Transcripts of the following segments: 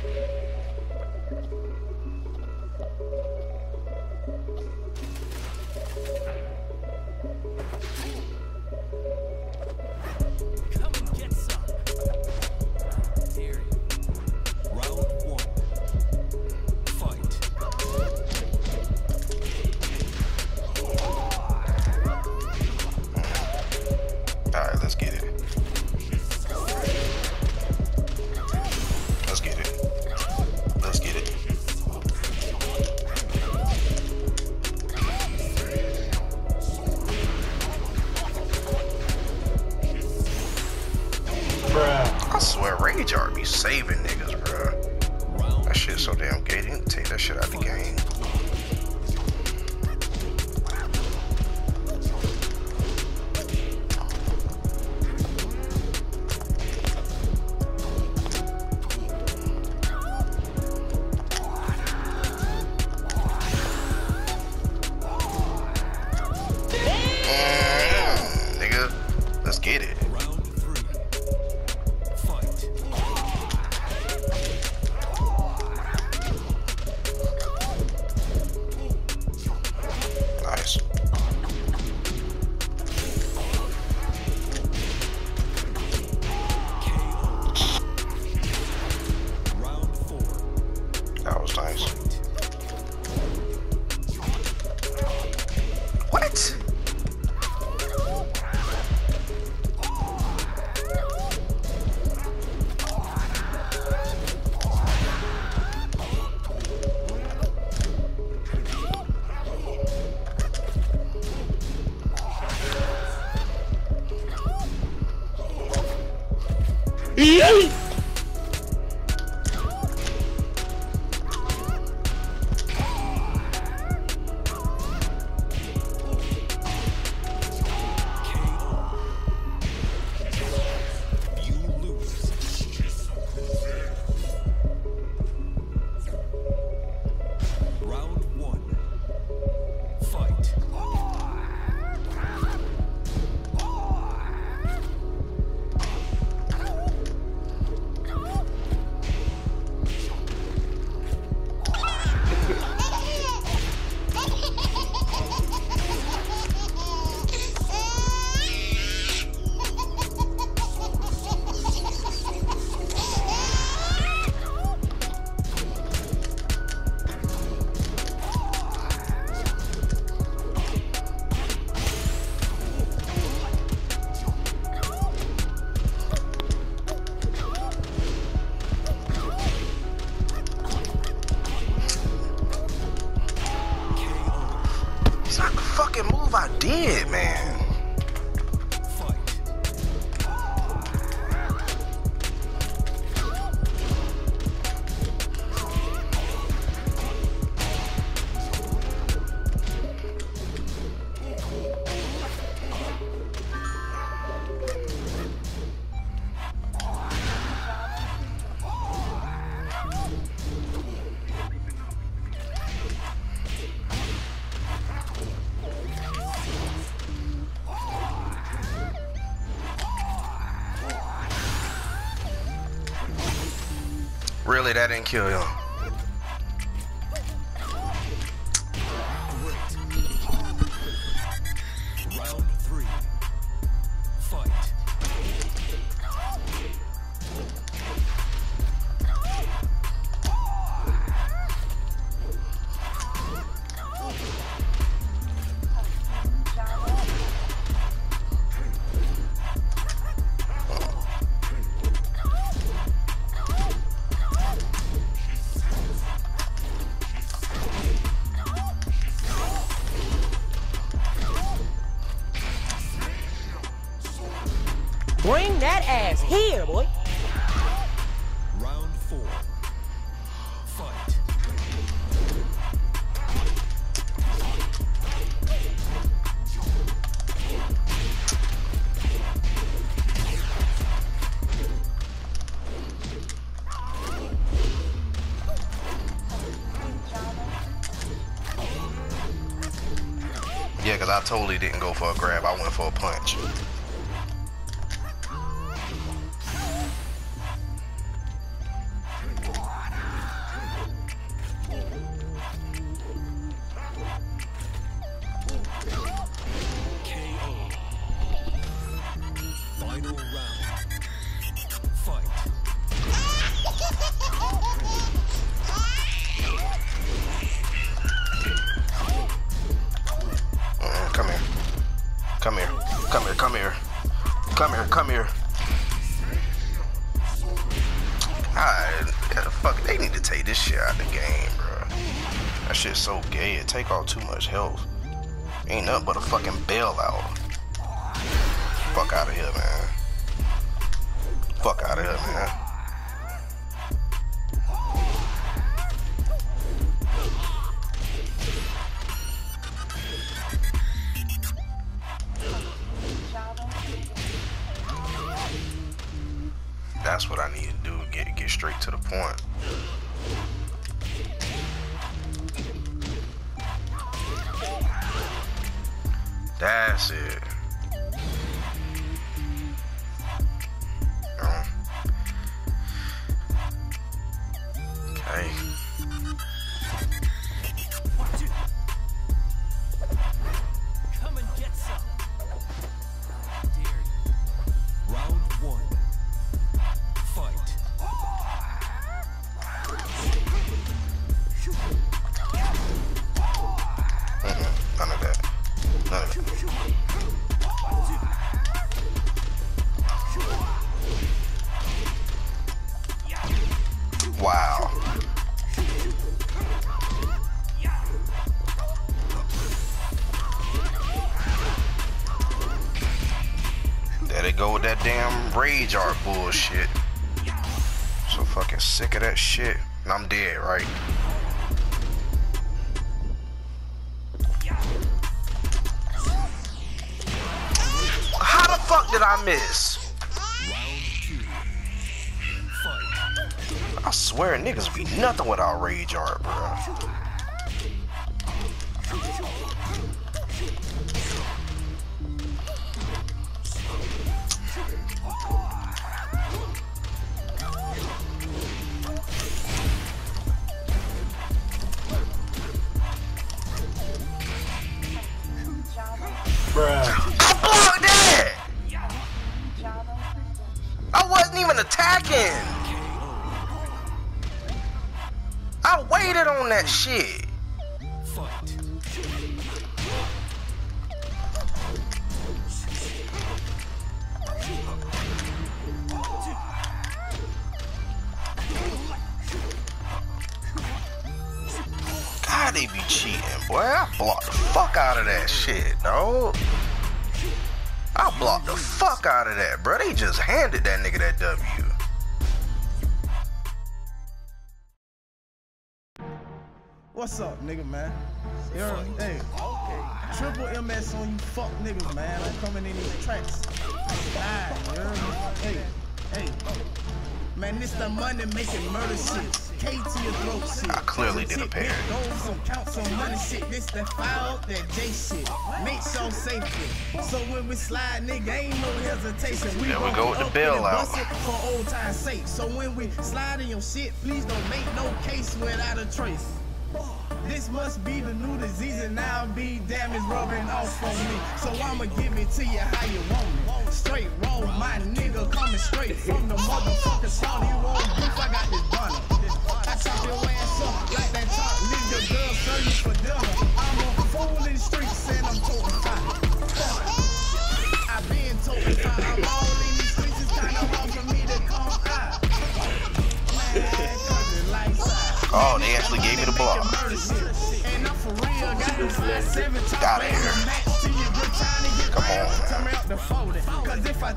Come and get some. Serious. swear, Rage Art be saving niggas, bro. That shit so damn gay. Didn't take that shit out the game. Really, that didn't kill you. Bring that ass here, boy. Round four. Fight. Yeah, because I totally didn't go for a grab. I went for a punch. Here, come here. Come here, come here. Come here. God, fuck, they need to take this shit out of the game, bro. That shit's so gay. It take off too much health. Ain't nothing but a fucking bailout. Fuck out of here, man. Fuck out of here, man. That's what I need to do. Get get straight to the point. That's it. Um, okay. Rage art bullshit. So fucking sick of that shit. And I'm dead, right? How the fuck did I miss? I swear niggas be nothing without rage art, bro. Even attacking! I waited on that shit. God, they be cheating, boy. I blocked the fuck out of that shit, dog. I blocked the fuck out of that, bro. They just handed that nigga that W. What's up, nigga, man? You heard me? Hey, triple MS on you fuck niggas, man. I'm coming in these tracks. Alright, you heard me? Hey, hey. Man, this the money making murder shit. K to your throat shit. I clearly did a big Goals on counts on money shit. This that file, that J shit. Make sure safety. So when we slide, nigga, ain't no hesitation. We There we go with the bill out. For old time's sake. So when we slide in your shit, please don't make no case without a trace. This must be the new disease and I'll be it's rubbing off on me. So I'ma give it to you how you want it. Straight roll, my nigga coming straight from the motherfucking Saudi roll beef. I got this bunny. I chop your ass up like that chop. Leave your girl serving for dinner.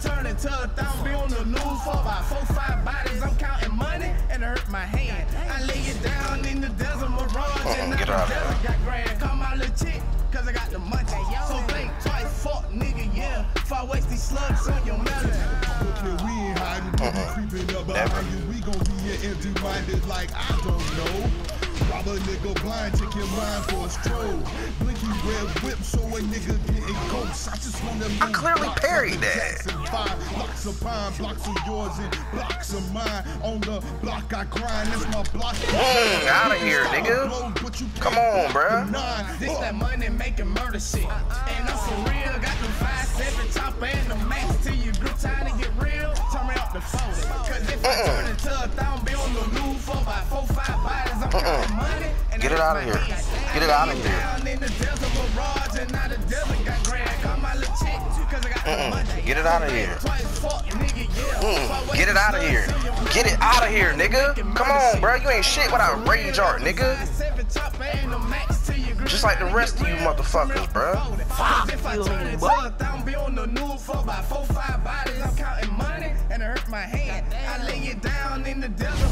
Cause if I turn into a thumb, be on the news for about four, five bodies. I'm counting money and it hurt my hand. I lay it down in the desert mirage and Uh-uh, get the out of here. desert got grand. Call my little chick, cause I got the money. So think twice, fuck nigga, yeah. If I waste these slugs on your melon. Brooklyn, we ain't hiding, we be creeping up Never. behind you. We gon' be empty-minded like I don't know. Rob a nigga blind, take your mind for a stroll. Blinky red whip, so a nigga getting ghosts. I just wanna I clearly parried that. Jackson five blocks of pine, blocks of yours and blocks of mine. On the block I grind, that's my block. Mm, outta here, nigga. Come on, bruh. This that money making murder shit. And I'm for real, got the five, seven chopper and the max till you grip time to get real. Turn me up the phone. Cause if I turn into a thumb, grand. Come my little chick, cause I got the Mm-mm. Get it here. Fuck, nigga, yeah. Mm, get it out of here. Get it out of here, nigga. Come on, bro. You ain't shit without rage art, nigga. Just like the rest of you motherfuckers, bro. Fuck you, and it hurt my hand. I lay it down in the desert